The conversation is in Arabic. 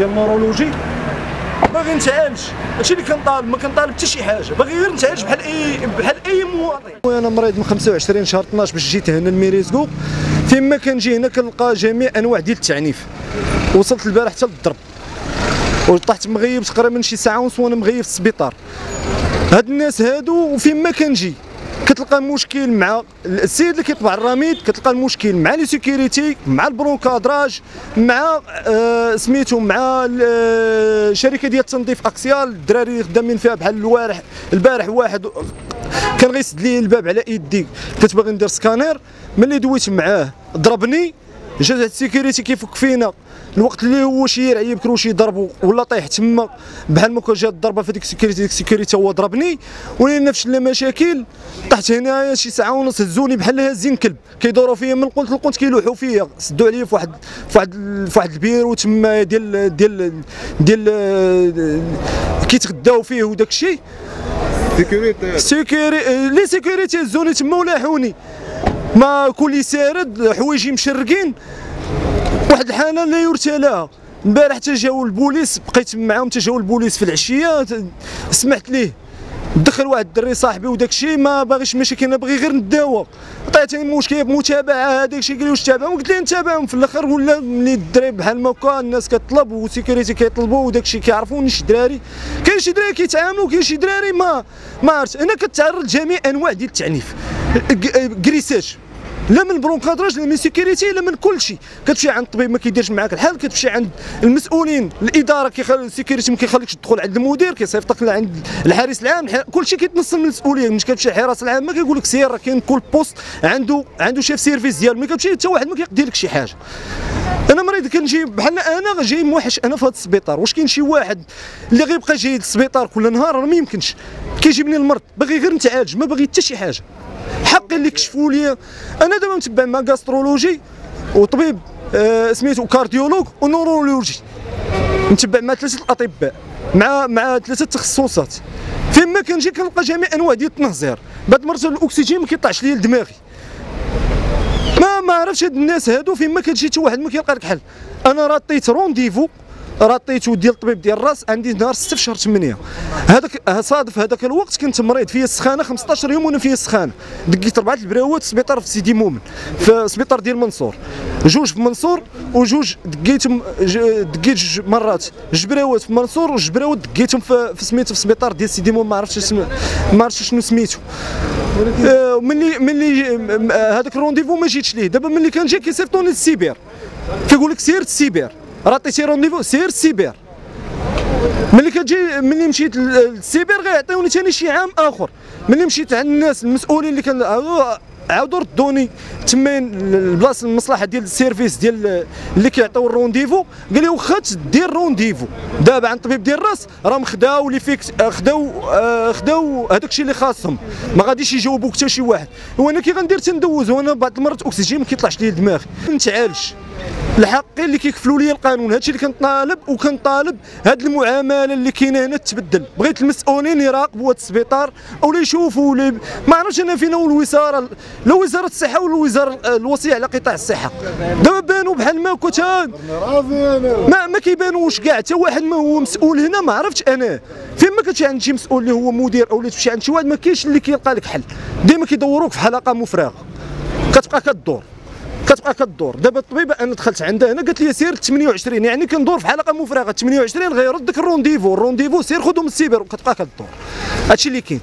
ديال ال neurologie. باغي نتعالج. هادشي اللي كنطالب ما كنطالب حتى شي حاجة. باغي غير نتعالج بحال أي بحال أي مواطن وأنا مريض من 25 شهر 12 باش جيت هنا لميريزكو فيما كنجي هنا كنلقى جميع أنواع ديال التعنيف. وصلت البارح حتى للضرب وطحت مغيب تقريبا شي ساعة ونص وأنا مغيب في السبيطار. هاد الناس هادو وفين ما كنجي. كتلقى المشكل مع السيد اللي كيطبع الرميد كتلقى المشكل مع les sécurité مع ال brancardage مع آه سميتو مع الشركة ديال التنظيف أكسيال. الدراري اللي خدامين فيها بحال الوارح البارح واحد كان غيسد لي الباب على يدي كنت باغي ندير سكانير. ملي دويت معاه ضربني. جا السيكوريتي كيفك فينا الوقت اللي هو شي يرعي بكرو شي ضربو ولا طيح تما. بحال ما كان جات الضربة في ديك السيكوريتي ديك السيكوريتي هو ضربني ولينا فشلنا مشاكل. طحت هنايا شي ساعة ونص هزوني بحال هازين كلب كيدوروا فيا من القنت للقنت كيلوحوا فيا. سدوا عليا في واحد في واحد في واحد البيرو تما ديال ديال ديال كيتغداو فيه وداك الشيء. sécurité sécuri- les sécurité هزوني تما ولاحوني. ما كل سارد حوايجي مشرقين واحد الحاله لا يرثى لها. البارح تجاو البوليس بقيت معاهم تجاو البوليس في العشية سمحت ليه. دخل واحد الدري صاحبي وداك الشيء ما باغيش مشاكل أنا باغي غير نداوى عطيتني المشكل بمتابعه هذاك الشيء قال لي واش تابعهم قلت له نتابعهم في الأخر ولا ملي الدري بحال ما كان الناس كطلب وسيكوريتي كيطلبوا وداك الشيء كيعرفوني شي دراري كاين شي دراري كيتعاملوا كاين شي دراري ما ما عرفت. أنا كتعرض لجميع أنواع ديال التعنيف. كريساج لا من البرونكادراج لا من السيكوريتي لا من كل شيء كتمشي عند الطبيب ما كيديرش معاك الحال كتمشي عند المسؤولين الاداره كيخلي السيكوريتي ما كيخليكش تدخل عند المدير كيصيفطك عند الحارس العام كل شيء كيتنصل من المسؤوليه ملي كتمشي الحراسه العامه كيقول لك سير راه كاين كل بوست عنده عنده chef service ديالو ملي كتمشي حتى واحد ما كيقدر لك شي حاجة أنا مريض كنجي بحال أنا جاي موحش أنا في هذا السبيطار واش كاين شي واحد اللي غيبقى جاي للسبيطار كل نهار راه ما يمكنش كيجيبني المرض باغي غير نتعالج ما باغي حتى شي حاجة حقي اللي كشفوا لي. أنا دابا متبع مع gastrologie وطبيب آه سميتو cardiologue و neurologie. متبع مع ثلاثة الأطباء مع مع ثلاثة تخصصات. فين ما كنجي كنلقى جميع أنواع ديال التنهزير بعد مرات الأكسجين ما كيطلعش ليا لدماغي. ما ما عرفتش هاد الناس هادو فين ما كتجي حتى واحد ما كيلقى لك حل. أنا رطيت rendez-vous رطيتو ديال الطبيب ديال الراس عندي نهار 6 في شهر 8 هذاك صادف هذاك الوقت كنت مريض فيا السخانة 15 يوم وأنا فيا السخانة. دقيت اربعه البراوات في سبيطار في سيدي مومن في سبيطار ديال منصور. جوج في منصور وجوج دقيتهم دقيت جوج مرات. جوج براوات في منصور وجوج براوات دقيتهم في, سميتو في سبيطار ديال سيدي مومن ما عرفتش ما عرفتش شنو سميتو. آه ملي ملي هذاك ال rendez-vous ما جيتش ليه. دابا ملي كنجي كيصيفطوني للسيبر كيقول لك سير السيبر راه rendez-vous سير السيبر ملي كتجي ملي مشيت للسيبر غيعطيوني ثاني شي عام آخر. ملي مشيت عند الناس المسؤولين اللي كان عاودوا ردوني تمين البلاصه المصلحة ديال ال service ديال اللي كيعطيو ال rendez-vous قال لي واخا دير rendez-vous دابا عند الطبيب ديال الرأس راهم خداو لي fixe خداو خداو هذاك الشيء اللي خاصهم. ما غاديش يجاوبوك حتى شي واحد. وأنا كي غندير تندوز وأنا بعض المرات الاكسجين ما كيطلعش لي لدماغي. نتعالج الحق اللي كيكفلوا لي القانون. هادشي اللي كنطالب وكنطالب هاد المعاملة اللي كاينة هنا تبدل. بغيت المسؤولين يراقبوا هاد السبيطار أو يشوفوا لي ما عرفتش أنا فين هو الوزارة لا وزارة الصحة ولا الوزاره الوصية على قطاع الصحة. دابا بانوا بحال ما كنت ما ما كيبانوش كاع. حتى واحد ما هو مسؤول هنا ما عرفتش أنا. فين ما كتمشي عند شي مسؤول اللي هو مدير أو تمشي عند شي واحد ما كاينش اللي كيلقى لك حل. ديما كيدوروك في حلقة مفرغة. كتبقى كدور. كتبقى كدور. دابا الطبيبه أنا دخلت عندها أنا قالت لي سير 28 يعني كندور في حلقه مفرغة 28 غيردك ال rendez-vous ال rendez-vous سير خذهم السيبر وكتبقى كدور. هادشي اللي كاين.